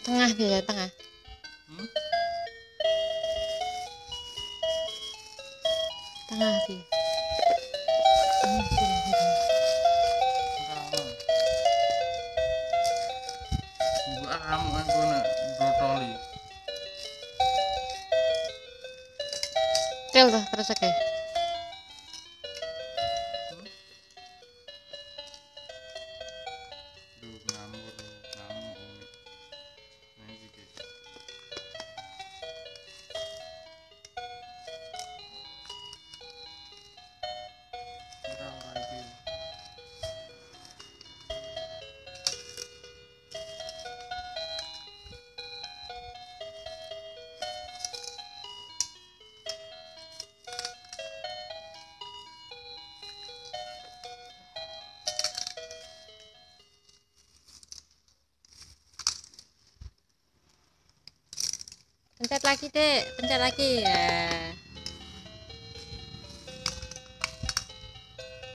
Tengah biasa tengah. Hmm? Tengah sih. Tuh terus oke. Duh, ngambur, Pencet lagi, Dek. Pencet lagi. Ya.